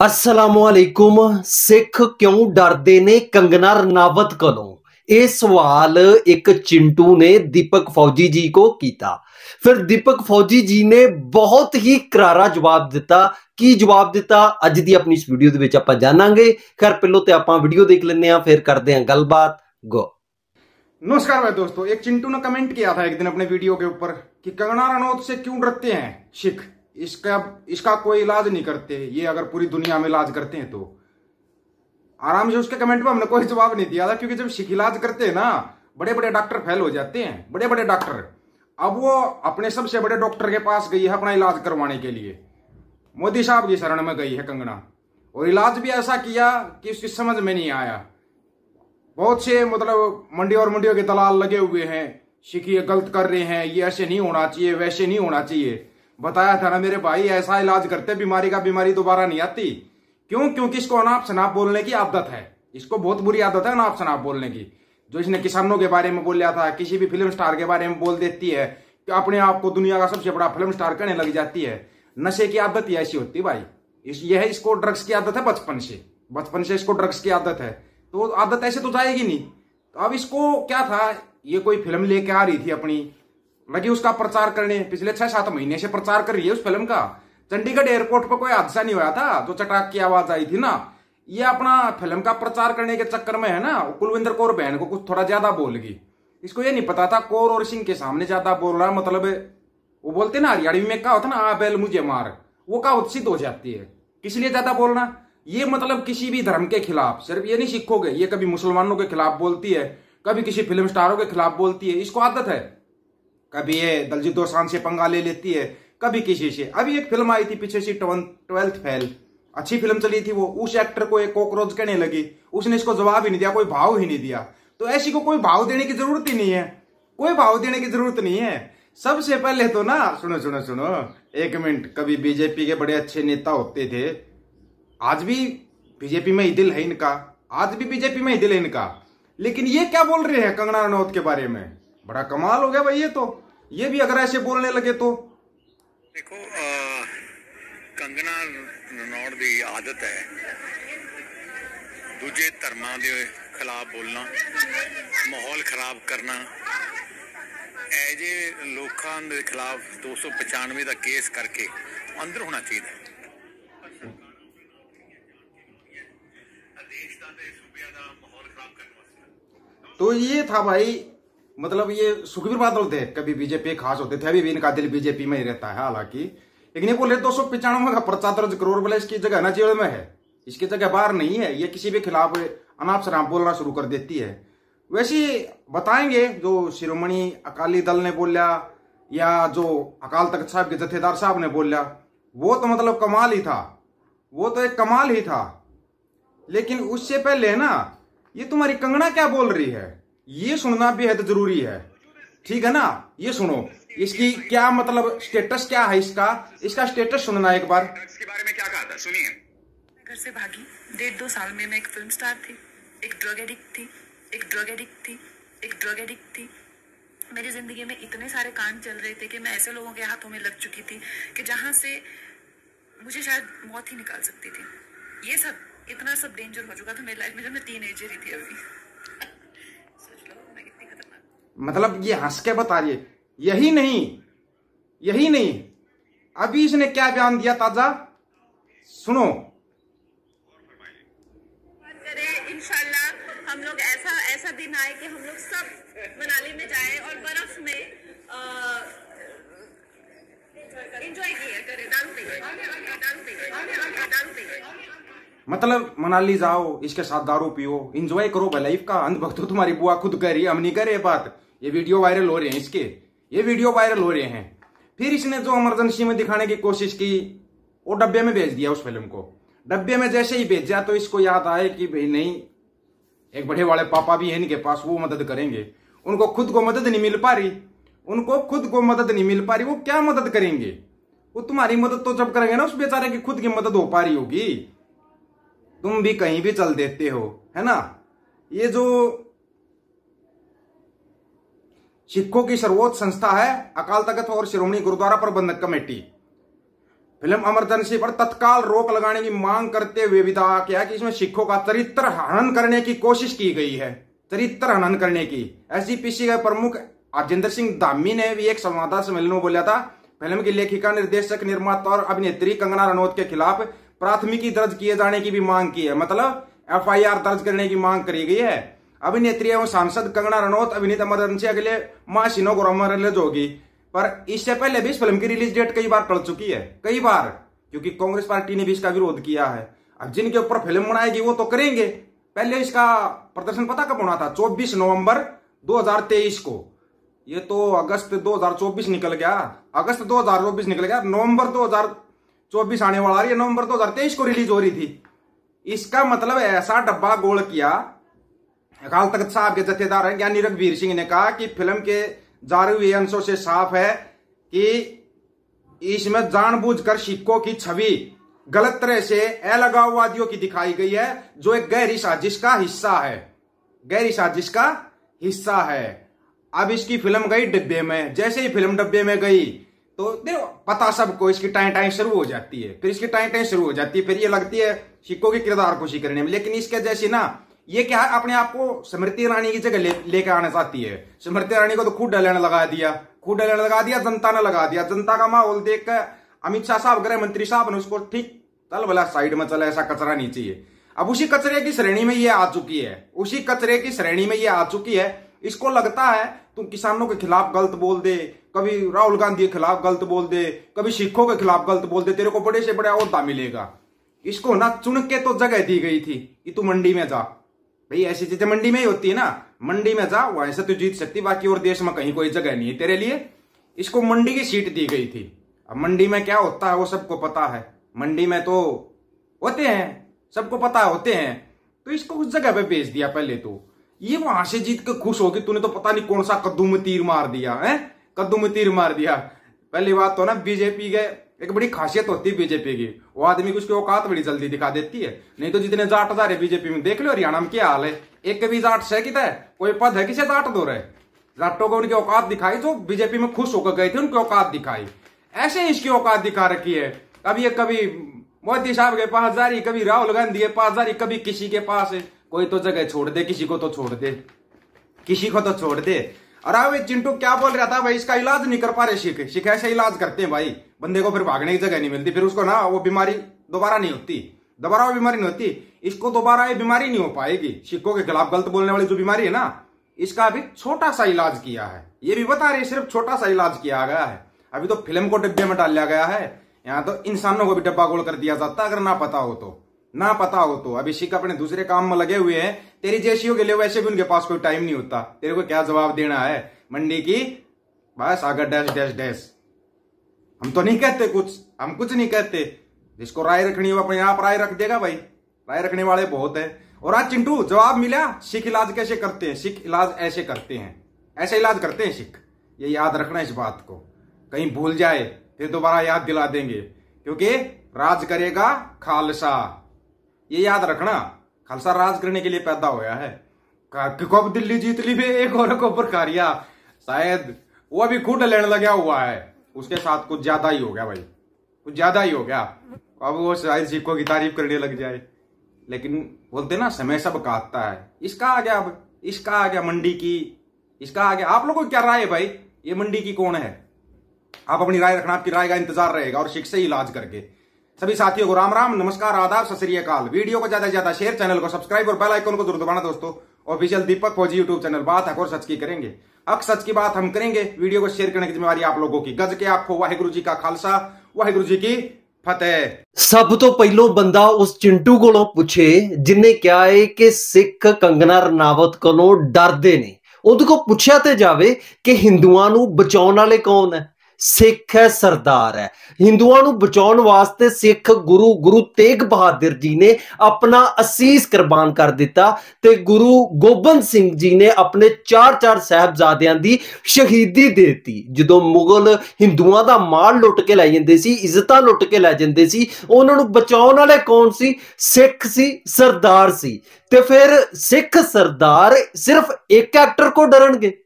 ਅਸਲਾਮੁਅਲੈਕੁਮ ਸਿੱਖ ਕਿਉਂ ਡਰਦੇ ਨੇ ਕੰਗਨਾ ਰਨਾਵਤ ਕੋਲੋਂ ਇਹ ਸਵਾਲ ਇੱਕ ਚਿੰਟੂ ਨੇ ਦੀਪਕ ਫੌਜੀ ਜੀ ਕੋ ਕੀਤਾ ਫਿਰ ਦੀਪਕ ਫੌਜੀ ਜੀ ਨੇ ਬਹੁਤ ਹੀ ਕਰਾਰਾ ਜਵਾਬ ਦਿੱਤਾ ਕੀ ਜਵਾਬ ਦਿੱਤਾ ਅੱਜ ਦੀ ਆਪਣੀ ਇਸ ਵੀਡੀਓ ਦੇ ਵਿੱਚ ਆਪਾਂ ਜਾਣਾਂਗੇ ਖੈਰ ਪਹਿਲਾਂ ਤੇ ਆਪਾਂ ਵੀਡੀਓ ਦੇਖ ਲੈਂਦੇ ਆ ਫਿਰ ਕਰਦੇ ਆ ਗੱਲਬਾਤ ਗੋ नमस्कार भाई दोस्तों एक चिंटू ने कमेंट किया था एक दिन अपने वीडियो के ऊपर कि कंगना रनौत से क्यों डरते हैं सिख इसका इसका कोई इलाज नहीं करते, ये अगर पूरी दुनिया में इलाज करते हैं तो। आराम से उसके कमेंट में हमने कोई जवाब नहीं दिया था, क्योंकि जब सिख इलाज करते हैं ना बड़े बड़े डॉक्टर फेल हो जाते हैं बड़े बड़े डॉक्टर। अब वो अपने सबसे बड़े डॉक्टर के पास गई है अपना इलाज करवाने के लिए। मोदी साहब की शरण में गई है कंगना। और इलाज भी ऐसा किया कि उसकी समझ में नहीं आया। बहुत से मतलब मंडी और मंडियों के दलाल लगे हुए हैं सिख ये गलत कर रहे हैं, ये ऐसे नहीं होना चाहिए, वैसे नहीं होना चाहिए। बताया था ना मेरे भाई, ऐसा इलाज करते, बीमारी का बीमारी दोबारा नहीं आती। क्यों? क्योंकि इसको अनाप शनाप बोलने की आदत है। इसको बहुत बुरी आदत है अनाप शनाप बोलने की। जो इसने किसानों के बारे में बोलिया था, किसी भी फ़िल्म स्टार के बारे में बोल देती है, कि अपने आप को दुनिया का सबसे बड़ा फ़िल्म स्टार कहने लग जाती है। नशे की आदत ही ऐसी होती भाई। इस, यह इसको ड्रग्स की आदत है बचपन से। बचपन से इसको ड्रग्स की आदत है। तो आदत ऐसे तो जाएगी नहीं। तो अब इसको क्या था? ये कोई फ़िल्म लेके आ रही थी अपनी। लगी उसका प्रचार करने। पिछले छह सात महीने से प्रचार कर रही है उस फ़िल्म का। चंडीगढ़ एयरपोर्ट पर कोई हादसा नहीं हुआ था, जो चटाक की आवाज़ आई थी ना। ये अपना फ़िल्म का प्रचार करने के चक्कर में है ना, कुलविंदर कौर बहन को कुछ थोड़ा ज़्यादा बोल गई। इसको ये नहीं पता था, कौर और सिंह के सामने ज़्यादा बोल रहा मतलब वो बोलते ना, हरियाणवी में क्या होता ना, आ बैल मुझे मार। वो कहावत सिद्ध हो जाती है। किस लिए ज़्यादा बोलना? ये मतलब किसी भी धर्म के खिलाफ, सिर्फ़ ये नहीं सीखोगे, ये कभी मुसलमानों के खिलाफ बोलती है, कभी किसी फ़िल्म स्टारों के खिलाफ बोलती है। इसको आदत है। कभी ये दलजीत दोसान से पंगा ले लेती है, कभी किसी से। अभी एक फ़िल्म आई थी पीछे से ट्वेल्थ फेल। अच्छी फ़िल्म चली थी वो। उस एक्टर को एक कॉकरोच कहने लगी। उसने इसको जवाब ही नहीं दिया, कोई भाव ही नहीं दिया। तो ऐसी को कोई भाव देने की ज़रूरत ही नहीं है। कोई भाव देने की ज़रूरत नहीं है। सबसे पहले तो ना, सुनो सुनो सुनो। एक मिनट। कभी बीजेपी के बड़े अच्छे नेता होते थे। आज भी बीजेपी में ही दिल है इनका। आज भी बीजेपी में ही दिल है इनका। लेकिन ये क्या बोल रहे हैं कंगना रनौत के बारे में? बड़ा कमाल हो गया भाई ये तो। ये भी अगर ऐसे बोलने लगे तो। देखो आ, कंगना रनौर की आदत है। दूजे धर्म के खिलाफ बोलना माहौल खराब करना। ऐजे लोगों के खिलाफ दो सौ पचानवे का केस करके अंदर होना चाहिए तो ये था भाई मतलब ये सुखबीर बादल थे, कभी बीजेपी खास होते थे, अभी भी इनका दिल बीजेपी में ही रहता है, हालाँकि। लेकिन ये बोले, दो सौ पिचानवे का पर्चा दर्ज करोड़ बोले इसकी जगह ना में है। इसकी जगह बाहर नहीं है, ये किसी भी खिलाफ अनाप शनाप बोलना शुरू कर देती है। वैसे बताएँगे, जो शिरोमणि अकाली दल ने बोलिया या जो अकाल तख्त साहब के जथेदार साहब ने बोलिया वो तो मतलब कमाल ही था। वो तो एक कमाल ही था। लेकिन उससे पहले ना, ये तुम्हारी कंगना क्या बोल रही है? ये सुनना बेहद ज़रूरी है। ठीक है ना? ये सुनो। इसकी क्या मतलब स्टेटस क्या है इसका? इसका स्टेटस सुनना एक बार। ड्रग्स के बारे में क्या कहा था? सुनिए। घर से भागी। डेढ़ दो साल में मैं एक फ़िल्म स्टार थी। एक ड्रग एडिक्ट थी। एक ड्रग एडिक्ट थी। एक ड्रग एडिक्ट थी। मेरी ज़िंदगी में इतने सारे कांड चल रहे थे कि मैं ऐसे लोगों के हाथों में लग चुकी थी कि जहाँ से मुझे शायद मौत ही निकाल सकती थी। ये सब इतना सब डेंजर हो चुका था मेरी लाइफ में जब मैं तीन एजर ही थी अभी सोच लो मैं कितनी खतरनाक मतलब ये हंस के बता रही है यही नहीं यही नहीं। अभी इसने क्या बयान दिया ताज़ा? सुनो। बात करें इंशाल्लाह हम लोग ऐसा ऐसा दिन आए कि हम लोग सब मनाली में जाएँ और बर्फ़ में एंजॉय किए करें दारू पिए। दारू पिए मतलब मनाली जाओ इसके साथ दारू पियो एंजॉय करो भाई लाइफ का। अंधभक्त तुम्हारी बुआ खुद कह रही है हम नहीं कर बात। ये वीडियो वायरल हो रहे हैं इसके। ये वीडियो वायरल हो रहे हैं। फिर इसने जो इमरजेंसी में दिखाने की कोशिश की, वो डब्बे में भेज दिया उस फ़िल्म को। डब्बे में जैसे ही भेजा तो इसको याद आए कि भाई नहीं, एक बड़े वाले पापा भी हैं इनके पास, वो मदद करेंगे। उनको खुद को मदद नहीं मिल पा रही। उनको खुद को मदद नहीं मिल पा रही, वो क्या मदद करेंगे? वो तुम्हारी मदद तो जब करेंगे ना, उस बेचारे की खुद की मदद हो पा रही होगी। तुम भी कहीं भी चल देते हो, है ना? ये जो सिखों की सर्वोच्च संस्था है अकाल तख्त और श्रोमणी गुरुद्वारा प्रबंधक कमेटी। फ़िल्म इमरजेंसी पर तत्काल रोक लगाने की मांग करते हुए भी दावा किया कि इसमें सिखों का चरित्र हनन करने की कोशिश की गई है। चरित्र हनन करने की। एसजीपीसी के प्रमुख राजेंद्र सिंह धामी ने भी एक संवाददाता सम्मेलन में बोला था। फ़िल्म की लेखिका, निर्देशक, निर्माता और अभिनेत्री कंगना रनौत के खिलाफ प्राथमिकी दर्ज किए जाने की भी मांग की है। मतलब एफआईआर दर्ज करने की मांग करी गई है। अभिनेत्री एवं सांसद कंगना रनौत अभिनीत इमरजेंसी अगले माह सिनोग्राम रिलीज़ होगी। पर इससे पहले भी इस फ़िल्म की रिलीज़ डेट कई बार टल चुकी है। कई बार, क्योंकि कांग्रेस पार्टी ने भी इसका विरोध किया है। अब जिनके ऊपर फ़िल्म बनाएगी, वो तो करेंगे। पहले इसका प्रदर्शन पता कब होना था? 24 नवंबर 2023 को। ये तो अगस्त 2024 निकल गया। अगस्त 2024 निकल गया। नवंबर 2024 आने वाला है। नवंबर 2023 को रिलीज़ हो रही थी। इसका मतलब ऐसा डब्बा गोल किया अकाल तख्त साहब के जथेदार हैं, ज्ञानी रघुवीर सिंह ने कहा कि फ़िल्म के जारी हुए अंशों से साफ़ है कि इसमें जानबूझकर सिक्कों की छवि गलत तरह से अलगाववादियों की दिखाई गई है, जो एक गहरी साजिश का हिस्सा है। गहरी साजिश का हिस्सा है। अब इसकी फ़िल्म गई डिब्बे में। जैसे ही फ़िल्म डिब्बे में गई तो देखो, पता सबको, इसकी टाइम टाइम शुरू हो जाती है। फिर इसकी टाइम टाइम शुरू हो जाती है, फिर ये लगती है सिक्कों के किरदार खुशी करने में। लेकिन इसके जैसी ना ये क्या है? अपने आप को स्मृति ईरानी की जगह लेके ले आना चाहती है। स्मृति ईरानी को तो खुद डलेने लगा दिया। खुद डलेने लगा दिया, जनता ने लगा दिया। जनता का माहौल देख कर अमित शाह साहब, गृह मंत्री साहब ने उसको ठीक चल बोला साइड में चला, ऐसा कचरा नहीं चाहिए अब उसी कचरे की श्रेणी में ये आ चुकी है। उसी कचरे की श्रेणी में ये आ चुकी है। इसको लगता है, तुम किसानों के खिलाफ गलत बोल दे, कभी राहुल गांधी के खिलाफ गलत बोल दे, कभी सिखों के खिलाफ गलत बोल दे, तेरे को बड़े से बड़ा अहदा मिलेगा। इसको ना चुन के तो जगह दी गई थी कि तू मंडी में जा। भाई, ऐसी चीज़ें मंडी में ही होती है ना। मंडी में जा, वहाँ से तू जीत सकती, बाकी और देश में कहीं कोई जगह नहीं है तेरे लिए। इसको मंडी की सीट दी गई थी। अब मंडी में क्या होता है, वो सबको पता है। मंडी में तो होते हैं, सबको पता है होते हैं। तो इसको उस जगह पे भेज दिया पहले तो। ये वहाँ से जीत के खुश होगी तूने तो पता नहीं कौन सा कद्दू में तीर मार दिया, है? कद्दू में तीर मार दिया। पहली बात तो ना बीजेपी के एक बड़ी खासियत होती है बीजेपी की। वो आदमी को उसकी औकात बड़ी जल्दी दिखा देती है। नहीं तो जितने जाट रहे बीजेपी में, देख लो हरियाणा में क्या हाल है। एक भी जाट से कितना है? कोई पद है? किसे जाट दो रहे जाटों को उनकी औकात दिखाई, जो बीजेपी में खुश होकर गए थे, उनकी औकात दिखाई। ऐसे ही इसकी औकात दिखा रखी है। कभी ये कभी मोदी साहब के पास जा रही कभी राहुल गांधी के पास जा रही कभी किसी के पास कोई तो जगह छोड़ दे, किसी को तो छोड़ दे। किसी को तो छोड़ दे। अब चिंटू, क्या बोल रहा था भाई? इसका इलाज नहीं कर पा रहे शिख शिख ऐसे इलाज करते हैं भाई। बंदे को फिर भागने की जगह नहीं मिलती। फिर उसको ना, वो बीमारी दोबारा नहीं होती। दोबारा वो बीमारी नहीं होती। इसको दोबारा ये बीमारी नहीं हो पाएगी। सिखों के खिलाफ गलत बोलने वाली जो बीमारी है ना, इसका अभी छोटा सा इलाज किया है। ये भी बता रहे सिर्फ़ छोटा सा इलाज किया गया है। अभी तो फ़िल्म को डिब्बे में डाल लिया गया है। यहाँ तो इंसानों को भी डब्बा गोल कर दिया जाता अगर ना पता हो तो। ना पता हो तो। अभी शिक अपने दूसरे काम में लगे हुए हैं। तेरी जैसियों के लिए वैसे भी उनके पास कोई टाइम नहीं होता। तेरे को क्या जवाब देना है? मंडी की? बस आगर डैश डैश डैश हम तो नहीं कहते कुछ। हम कुछ नहीं कहते। जिसको राय रखनी हो, अपने आप राय रख देगा भाई। राय रखने वाले बहुत है। और आज चिंटू, जवाब मिला, सिख इलाज कैसे करते हैं? सिख इलाज ऐसे करते हैं। ऐसे इलाज करते हैं सिख। ये याद रखना इस बात को। कहीं भूल जाए, फिर दोबारा याद दिला देंगे। क्योंकि राज करेगा खालसा। ये याद रखना, खालसा राज करने के लिए पैदा होया है। कब दिल्ली जीत ली भी एक और को प्रकारिया। शायद वो अभी खुद लेने लगा हुआ है। उसके साथ कुछ ज़्यादा ही हो गया भाई। कुछ ज़्यादा ही हो गया। अब वो शायद सिक्कों की तारीफ़ करने लग जाए। लेकिन बोलते ना, समय सब का आता है। इसका आ गया अब, इसका आ गया मंडी की, इसका आ गया। आप लोगों को क्या राय है भाई? ये मंडी की कौन है? आप अपनी राय रखना, आपकी राय का इंतज़ार रहेगा और शिक्षा इलाज करके। सभी साथियों को राम राम नमस्कार आदाब सत वीडियो को ज्यादा से ज्यादा शेयर चैनल को सब्सक्राइब और बेल आइकन को जरूर दबाना दोस्तों ऑफिशियल दीपक फौजी यूट्यूब चैनल बात है और सच की करेंगे अक सच की बात हम करेंगे वीडियो को शेयर करने की जिम्मेवारी आप लोगों की गज के आपको वाहिगुरु जी का खालसा वाहिगुरु जी की फतेह ਸਭ ਤੋਂ ਪਹਿਲੋਂ ਬੰਦਾ ਉਸ ਚਿੰਟੂ ਕੋਲੋਂ ਪੁੱਛੇ ਜਿਨੇ ਕਿਹਾ ਹੈ ਕਿ ਸਿੱਖ ਕੰਗਨਾ ਰਨਾਵਤ ਕੋਲੋਂ ਡਰਦੇ ਨੇ ਉਹਦੇ ਕੋਲ ਪੁੱਛਿਆ ਤੇ ਜਾਵੇ ਕਿ ਹਿੰਦੂਆਂ ਨੂੰ ਬਚਾਉਣ ਵਾਲੇ ਕੌਣ ਹੈ ਸਿੱਖ ਹੈ ਸਰਦਾਰ ਹੈ। ਹਿੰਦੂਆਂ ਨੂੰ ਬਚਾਉਣ ਵਾਸਤੇ ਸਿੱਖ ਗੁਰੂ ਗੁਰੂ ਤੇਗ ਬਹਾਦਰ ਜੀ ਨੇ ਆਪਣਾ ਅਸੀਸ ਕੁਰਬਾਨ ਕਰ ਦਿੱਤਾ ਤੇ ਗੁਰੂ ਗੋਬਿੰਦ ਸਿੰਘ ਜੀ ਨੇ ਆਪਣੇ ਚਾਰ ਚਾਰ ਸਹਿਬਜ਼ਾਦਿਆਂ ਦੀ ਸ਼ਹੀਦੀ ਦਿੱਤੀ। ਜਦੋਂ ਮੁਗਲ ਹਿੰਦੂਆਂ ਦਾ ਮਾਲ ਲੁੱਟ ਕੇ ਲੈ ਜਾਂਦੇ ਸੀ, ਇੱਜ਼ਤਾਂ ਲੁੱਟ ਕੇ ਲੈ ਜਾਂਦੇ ਸੀ, ਉਹਨਾਂ ਨੂੰ ਬਚਾਉਣ ਵਾਲੇ ਕੌਣ ਸੀ? ਸਿੱਖ ਸੀ, ਸਰਦਾਰ ਸੀ। ਤੇ ਫਿਰ ਸਿੱਖ ਸਰਦਾਰ ਸਿਰਫ ਇੱਕ ਐਕਟਰ ਕੋ ਡਰਨਗੇ।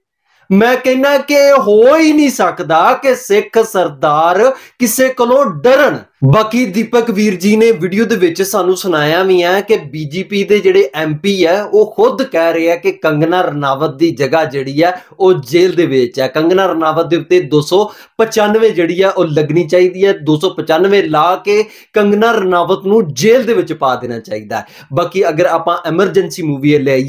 ਮੈਂ ਕਹਿੰਨਾ ਕਿ ਹੋ ਹੀ ਨਹੀਂ ਸਕਦਾ ਕਿ ਸਿੱਖ ਸਰਦਾਰ ਕਿਸੇ ਕੋਲੋਂ ਡਰਨ। ਬਾਕੀ ਦੀਪਕ ਵੀਰ ਜੀ ਨੇ ਵੀਡੀਓ ਦੇ ਵਿੱਚ ਸਾਨੂੰ ਸੁਣਾਇਆ ਵੀ ਹੈ ਕਿ ਬੀਜੇਪੀ ਦੇ ਜਿਹੜੇ ਐਮਪੀ ਹੈ, ਉਹ ਖੁਦ ਕਹਿ ਰਹੇ ਆ ਕਿ ਕੰਗਨਾ ਰਣਾਵਤ ਦੀ ਜਗ੍ਹਾ ਜਿਹੜੀ ਹੈ, ਉਹ ਜੇਲ੍ਹ ਦੇ ਵਿੱਚ ਹੈ। ਕੰਗਨਾ ਰਣਾਵਤ ਦੇ ਉੱਤੇ 295 ਜਿਹੜੀ ਹੈ, ਉਹ ਲੱਗਣੀ ਚਾਹੀਦੀ ਹੈ। 295 ਲਾ ਕੇ ਕੰਗਨਾ ਰਣਾਵਤ ਨੂੰ ਜੇਲ੍ਹ ਦੇ ਵਿੱਚ ਪਾ ਦੇਣਾ ਚਾਹੀਦਾ ਹੈ। ਬਾਕੀ ਅਗਰ ਆਪਾਂ ਐਮਰਜੈਂਸੀ ਮੂਵੀ ਲੈ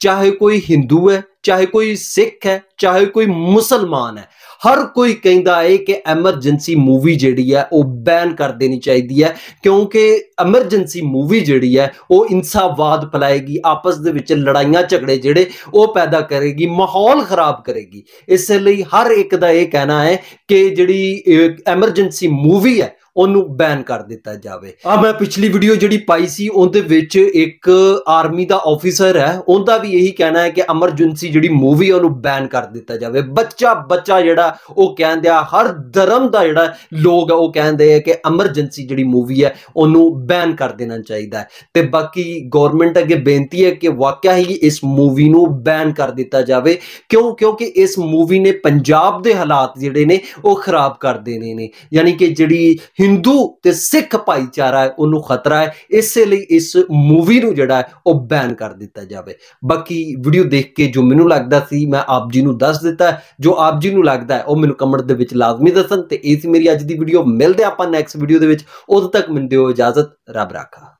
ਚਾਹੇ ਕੋਈ ਹਿੰਦੂ ਹੈ, ਚਾਹੇ ਕੋਈ ਸਿੱਖ ਹੈ, ਚਾਹੇ ਕੋਈ ਮੁਸਲਮਾਨ ਹੈ ਹਰ ਕੋਈ ਕਹਿੰਦਾ ਹੈ ਕਿ ਐਮਰਜੈਂਸੀ ਮੂਵੀ ਜਿਹੜੀ ਹੈ ਉਹ ਬੈਨ ਕਰ ਦੇਣੀ ਚਾਹੀਦੀ ਹੈ, ਕਿਉਂਕਿ ਐਮਰਜੈਂਸੀ ਮੂਵੀ ਜਿਹੜੀ ਹੈ ਉਹ ਇਨਸਾਫਵਾਦ ਫੈਲਾਏਗੀ, ਆਪਸ ਦੇ ਵਿੱਚ ਲੜਾਈਆਂ ਝਗੜੇ ਜਿਹੜੇ ਉਹ ਪੈਦਾ ਕਰੇਗੀ, ਮਾਹੌਲ ਖਰਾਬ ਕਰੇਗੀ। ਇਸ ਲਈ ਹਰ ਇੱਕ ਦਾ ਇਹ ਕਹਿਣਾ ਹੈ ਕਿ ਜਿਹੜੀ ਐਮਰਜੈਂਸੀ ਮੂਵੀ ਹੈ ਉਹਨੂੰ ਬੈਨ ਕਰ ਦਿੱਤਾ ਜਾਵੇ। ਆ ਮੈਂ ਪਿਛਲੀ ਵੀਡੀਓ ਜਿਹੜੀ ਪਾਈ ਸੀ, ਉਹਦੇ ਵਿੱਚ ਇੱਕ ਆਰਮੀ ਦਾ ਆਫੀਸਰ ਹੈ, ਉਹਦਾ ਵੀ ਇਹੀ ਕਹਿਣਾ ਹੈ ਕਿ ਐਮਰਜੈਂਸੀ ਜਿਹੜੀ ਮੂਵੀ ਉਹਨੂੰ ਬੈਨ ਕਰ ਦਿੱਤਾ ਜਾਵੇ। ਬੱਚਾ ਬੱਚਾ ਜਿਹੜਾ, ਉਹ ਕਹਿੰਦੇ ਆ, ਹਰ ਧਰਮ ਦਾ ਜਿਹੜਾ ਲੋਕ ਆ, ਉਹ ਕਹਿੰਦੇ ਆ ਕਿ ਐਮਰਜੈਂਸੀ ਜਿਹੜੀ ਮੂਵੀ ਹੈ, ਉਹਨੂੰ ਬੈਨ ਕਰ ਦੇਣਾ ਚਾਹੀਦਾ ਹੈ। ਤੇ ਬਾਕੀ ਗਵਰਨਮੈਂਟ ਅੱਗੇ ਬੇਨਤੀ ਹੈ ਕਿ ਵਾਕਿਆ ਹੀ ਇਸ ਮੂਵੀ ਨੂੰ ਬੈਨ ਕਰ ਦਿੱਤਾ ਜਾਵੇ, ਕਿਉਂ? ਕਿਉਂਕਿ ਇਸ ਮੂਵੀ ਨੇ ਪੰਜਾਬ ਦੇ ਹਾਲਾਤ ਜਿਹੜੇ ਨੇ, ਉਹ ਖਰਾਬ ਕਰ ਦੇਣੇ ਨੇ। ਯਾਨੀ ਕਿ ਜਿਹੜੀ ਹਿੰਦੂ ਤੇ ਸਿੱਖ ਭਾਈਚਾਰਾ ਹੈ, ਉਹਨੂੰ ਖਤਰਾ ਹੈ। ਇਸੇ ਲਈ ਇਸ ਮੂਵੀ ਨੂੰ ਜਿਹੜਾ ਹੈ, ਉਹ ਬੈਨ ਕਰ ਦਿੱਤਾ ਜਾਵੇ। ਬਾਕੀ ਵੀਡੀਓ ਦੇਖ ਕੇ ਜੋ ਮੈਨੂੰ ਲੱਗਦਾ ਸੀ, ਮੈਂ ਆਪ ਜੀ ਨੂੰ ਦੱਸ ਦਿੱਤਾ ਜੋ ਆਪ ਜੀ ਨੂੰ ਲੱਗਦਾ ਹੈ, ਉਹ ਮੈਨੂੰ ਕਮੈਂਟ ਦੇ ਵਿੱਚ ਲਾਜ਼ਮੀ ਦੱਸਣ। ਤੇ ਇਹ ਸੀ ਮੇਰੀ ਅੱਜ ਦੀ ਵੀਡੀਓ ਮਿਲਦੇ ਆਪਾਂ ਨੈਕਸਟ ਵੀਡੀਓ ਦੇ ਵਿੱਚ। ਉਦੋਂ ਤੱਕ ਮੈਨੂੰ ਦਿਓ ਇਜਾਜ਼ਤ। ਰੱਬ ਰਾਖਾ।